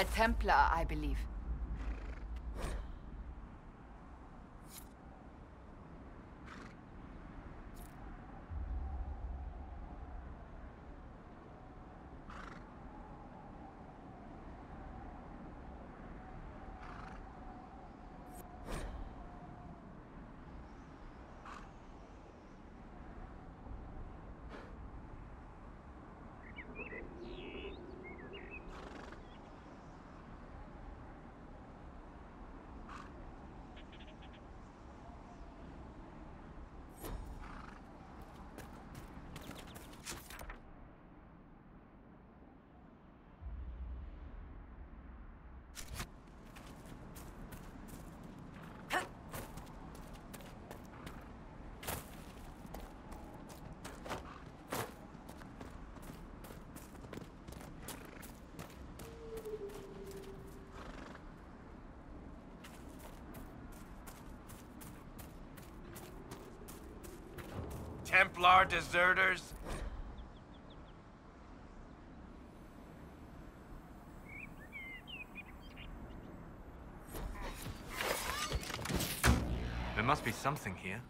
A Templar, I believe. Templar deserters? There must be something here.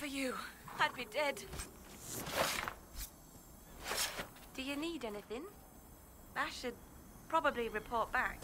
For you, I'd be dead. Do you need anything? I should probably report back.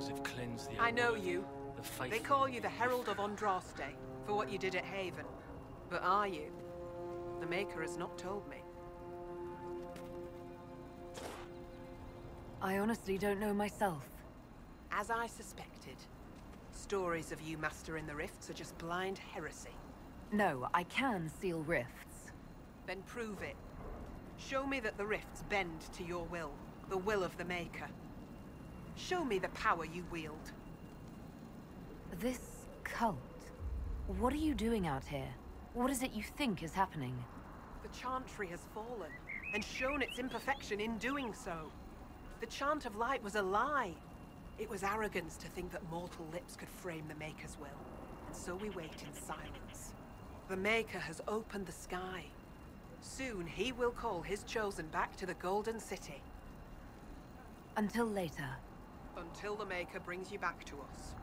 The have cleansed the I know you. The faithful They call you the Herald of found. Andraste for what you did at Haven. But are you? The Maker has not told me. I honestly don't know myself. As I suspected, stories of you mastering the rifts are just blind heresy. No, I can seal rifts. Then prove it. Show me that the rifts bend to your will, the will of the Maker. Show me the power you wield. This cult. What are you doing out here? What is it you think is happening? The Chantry has fallen, and shown its imperfection in doing so. The Chant of Light was a lie. It was arrogance to think that mortal lips could frame the Maker's will. And so we wait in silence. The Maker has opened the sky. Soon he will call his chosen back to the Golden City. Until later. Until the Maker brings you back to us.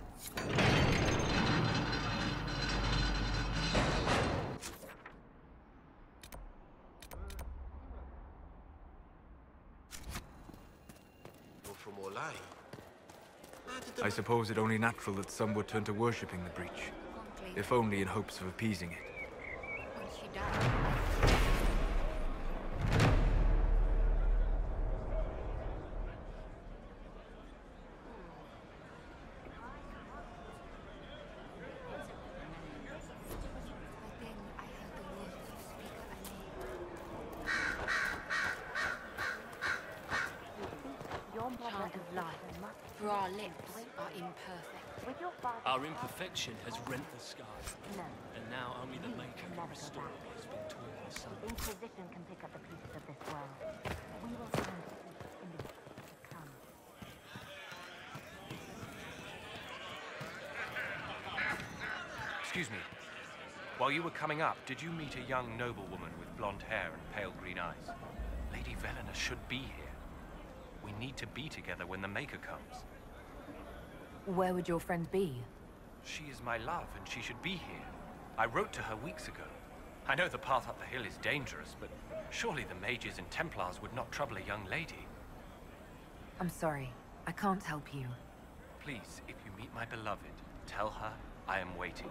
Well, from all I... How did the I suppose it only natural that some would turn to worshipping the breach, if only in hopes of appeasing it. When she died. Chant of light, for our lips are imperfect. Our imperfection has rent the sky. And now only the Maker can restore what has been torn asunder. Inquisition can pick up the pieces of this world. We will find peace in the come. Excuse me. While you were coming up, did you meet a young noblewoman with blonde hair and pale green eyes? Lady Velena should be here. We need to be together when the Maker comes. Where would your friend be? She is my love, and she should be here. I wrote to her weeks ago. I know the path up the hill is dangerous, but surely the mages and Templars would not trouble a young lady. I'm sorry. I can't help you. Please, if you meet my beloved, tell her I am waiting.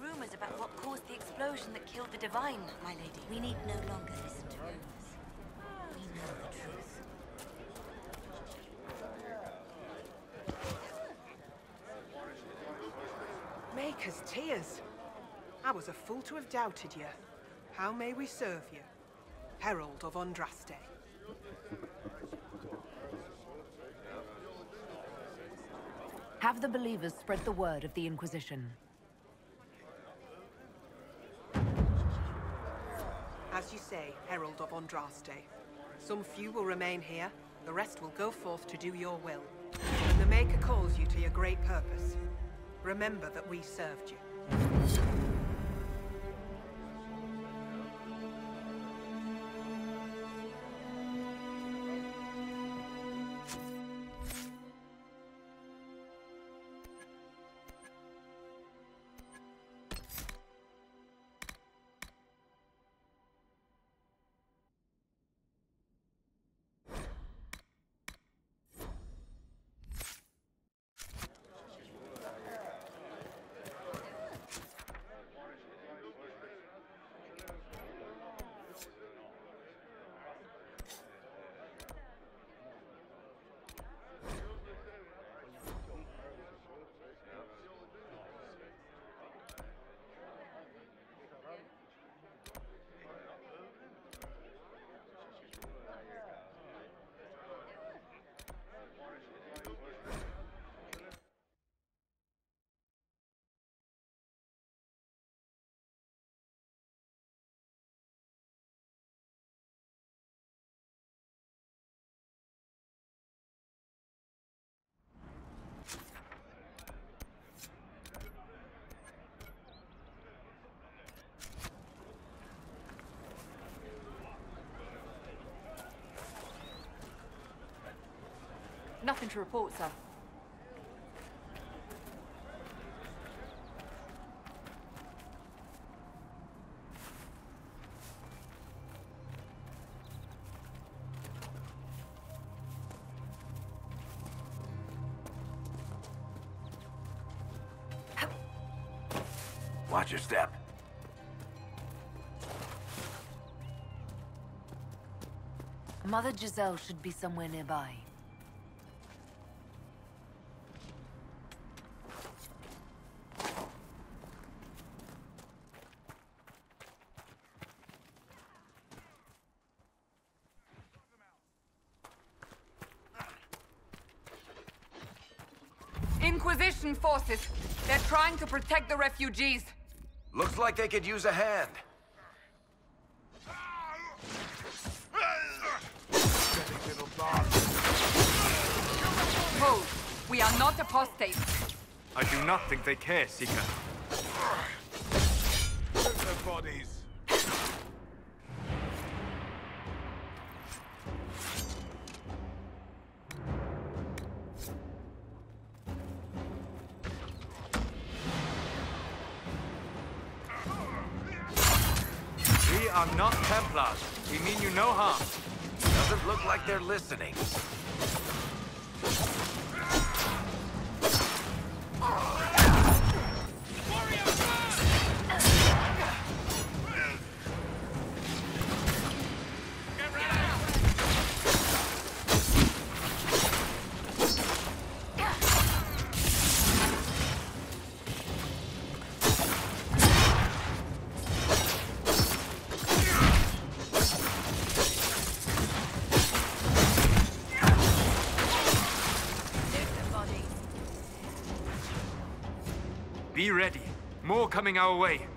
Rumors about what caused the explosion that killed the Divine, my lady. We need no longer listen to rumors. We know the truth. Tears. I was a fool to have doubted you. How may we serve you? Herald of Andraste. Have the believers spread the word of the Inquisition. As you say, Herald of Andraste. Some few will remain here, the rest will go forth to do your will. When the Maker calls you to your great purpose, remember that we served you. Nothing to report, sir. Watch your step. Mother Giselle should be somewhere nearby. Inquisition forces. They're trying to protect the refugees. Looks like they could use a hand. Hold. We are not apostates. I do not think they care, Seeker. Their bodies. They're listening. Coming our way.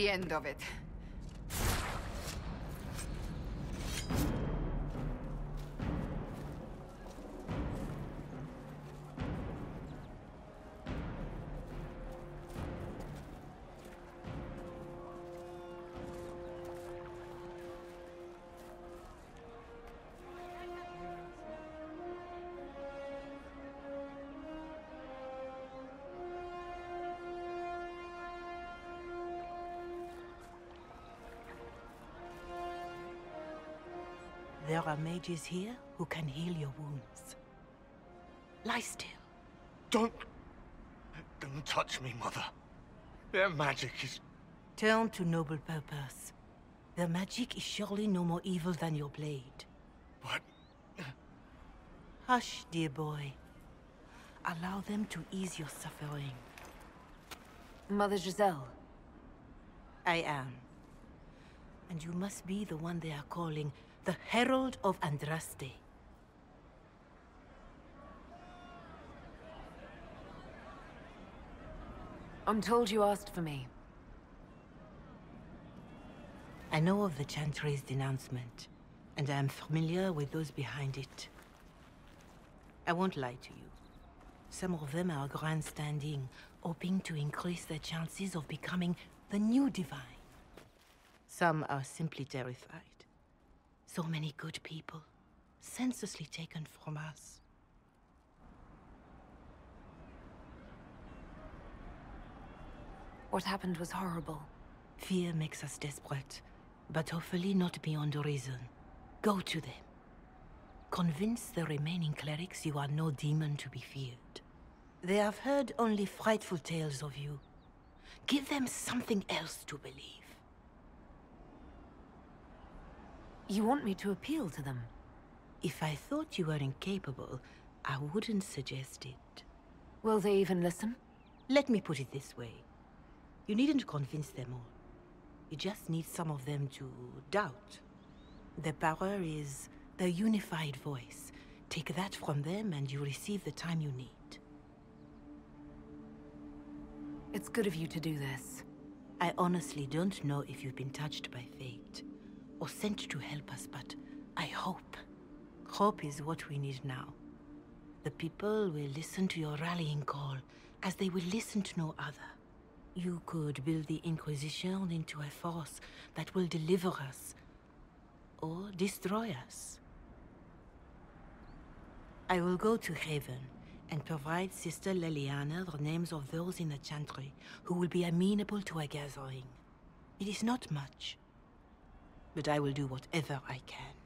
The end of it. There are mages here who can heal your wounds. Lie still. Don't... Don't touch me, Mother. Their magic is... Turn to noble purpose. Their magic is surely no more evil than your blade. What? Hush, dear boy. Allow them to ease your suffering. Mother Giselle. I am. And you must be the one they are calling the Herald of Andraste. I'm told you asked for me. I know of the Chantry's denouncement, and I am familiar with those behind it. I won't lie to you. Some of them are grandstanding, hoping to increase their chances of becoming the new divine. Some are simply terrified. So many good people, senselessly taken from us. What happened was horrible. Fear makes us desperate, but hopefully not beyond reason. Go to them. Convince the remaining clerics you are no demon to be feared. They have heard only frightful tales of you. Give them something else to believe. You want me to appeal to them? If I thought you were incapable, I wouldn't suggest it. Will they even listen? Let me put it this way. You needn't convince them all. You just need some of them to doubt. The power is the unified voice. Take that from them and you receive the time you need. It's good of you to do this. I honestly don't know if you've been touched by fate or sent to help us, but I hope. Hope is what we need now. The people will listen to your rallying call as they will listen to no other. You could build the Inquisition into a force that will deliver us or destroy us. I will go to Haven and provide Sister Leliana the names of those in the Chantry who will be amenable to a gathering. It is not much, but I will do whatever I can.